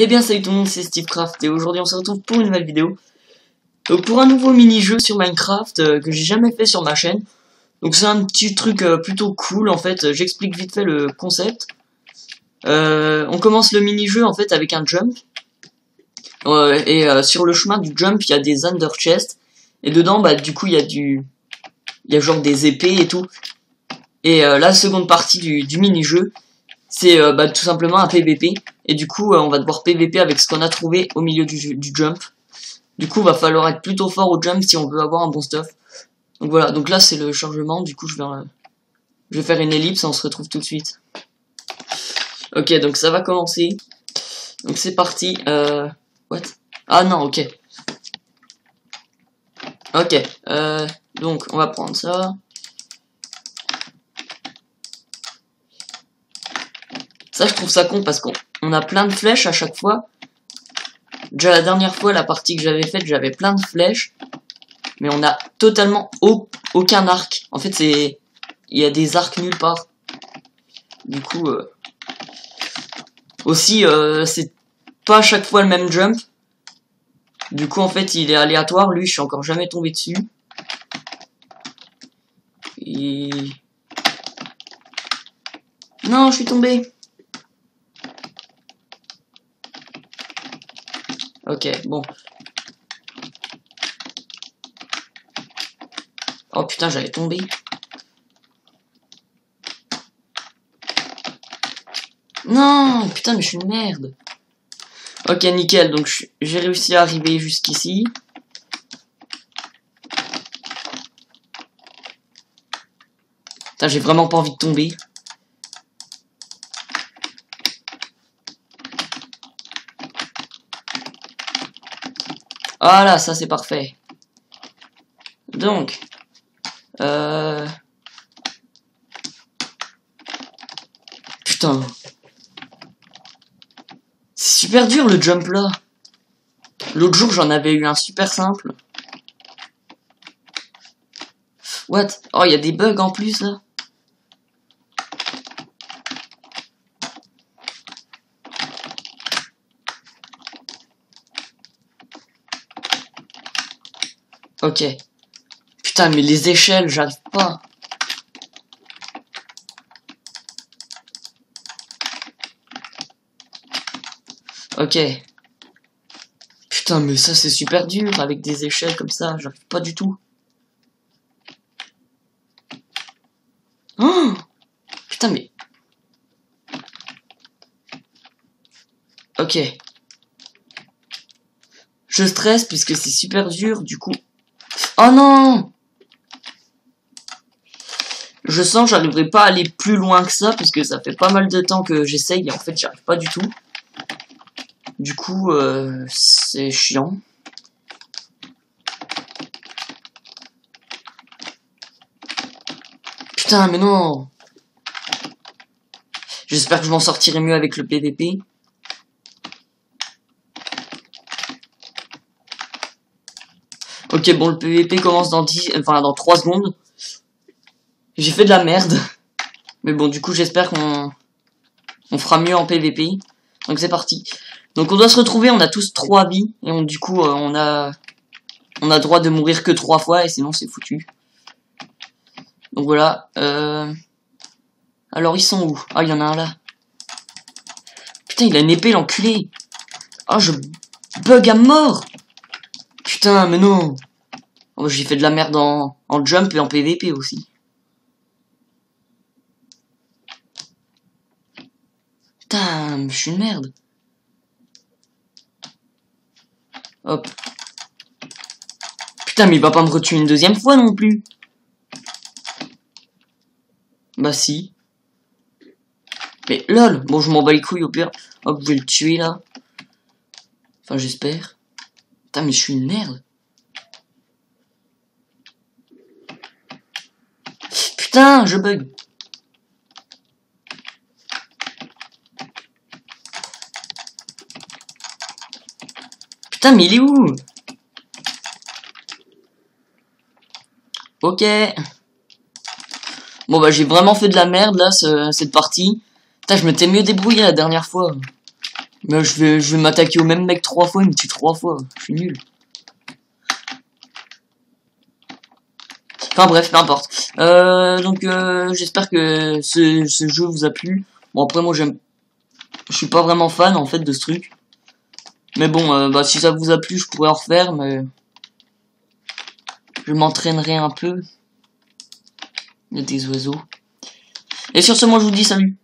Eh bien salut tout le monde, c'est SteveCraft et aujourd'hui on se retrouve pour une nouvelle vidéo. Donc pour un nouveau mini-jeu sur Minecraft euh, que j'ai jamais fait sur ma chaîne. Donc c'est un petit truc euh, plutôt cool en fait, j'explique vite fait le concept. Euh, on commence le mini-jeu en fait avec un jump. et sur le chemin du jump il y a des under chests. Et dedans bah du coup il y a du... Il y a genre des épées et tout. Et la seconde partie du, du mini-jeu, c'est bah, tout simplement un PVP. Et du coup, euh, on va devoir PVP avec ce qu'on a trouvé au milieu du, jump. Du coup, va falloir être plutôt fort au jump si on veut avoir un bon stuff. Donc voilà, donc là c'est le chargement, du coup je vais, euh, je vais faire une ellipse et on se retrouve tout de suite. Ok, donc ça va commencer. Donc c'est parti. Euh... What? Ah non, ok. Ok, euh, donc on va prendre ça. Ça, je trouve ça con parce qu'on on a plein de flèches à chaque fois. Déjà la dernière fois, la partie que j'avais faite, j'avais plein de flèches. Mais on a totalement aucun arc. En fait, c'est... Il y a des arcs nulle part. Du coup... Euh, aussi, euh, c'est pas à chaque fois le même jump. Du coup, en fait, il est aléatoire. Lui, je suis encore jamais tombé dessus. Et... Non, je suis tombé. Ok, bon. Oh putain, j'allais tomber. Non, putain, mais je suis une merde. Ok, nickel, donc j'ai réussi à arriver jusqu'ici. Putain, j'ai vraiment pas envie de tomber. Voilà, ça c'est parfait. Donc, euh... Putain. C'est super dur le jump là. L'autre jour j'en avais eu un super simple. What? Oh, il y a des bugs en plus là. Ok. Putain, mais les échelles, j'arrive pas. Ok. Putain, mais ça c'est super dur avec des échelles comme ça, j'arrive pas du tout. Oh Putain, mais... Ok. Je stresse puisque c'est super dur, du coup... Oh non Je sens j'arriverai pas à aller plus loin que ça, puisque ça fait pas mal de temps que j'essaye, et en fait j'y arrive pas du tout. Du coup, euh, c'est chiant. Putain, mais non J'espère que je m'en sortirai mieux avec le PVP. Ok, bon, le PVP commence dans 10, enfin, dans 3 secondes. J'ai fait de la merde. Mais bon, du coup, j'espère qu'on on fera mieux en PVP. Donc, c'est parti. Donc, on doit se retrouver, on a tous 3 vies. Et on, du coup, euh, on a on a droit de mourir que 3 fois, et sinon, c'est foutu. Donc, voilà. Euh... Alors, ils sont où? Ah, il y en a un là. Putain, il a une épée, l'enculé. Ah, je bug à mort Putain, mais non oh, J'ai fait de la merde en, en jump et en PVP aussi. Putain, je suis une merde. Hop. Putain, mais il va pas me retuer une deuxième fois non plus. Bah si. Mais lol, bon je m'en bats les couilles au pire. Hop, je vais le tuer là. Enfin j'espère. Putain, mais je suis une merde. Putain, je bug. Putain, mais il est où? Ok. Bon bah j'ai vraiment fait de la merde là, cette partie. Putain, je m'étais mieux débrouillé la dernière fois. Mais je vais, je vais m'attaquer au même mec trois fois, il me tue trois fois. Je suis nul. Enfin bref, peu importe. Euh, donc euh, j'espère que ce, ce jeu vous a plu. Bon après moi j'aime... Je suis pas vraiment fan en fait de ce truc. Mais bon, euh, bah, si ça vous a plu, je pourrais en refaire, mais... Je m'entraînerai un peu. Il y a des oiseaux. Et sur ce, moi je vous dis salut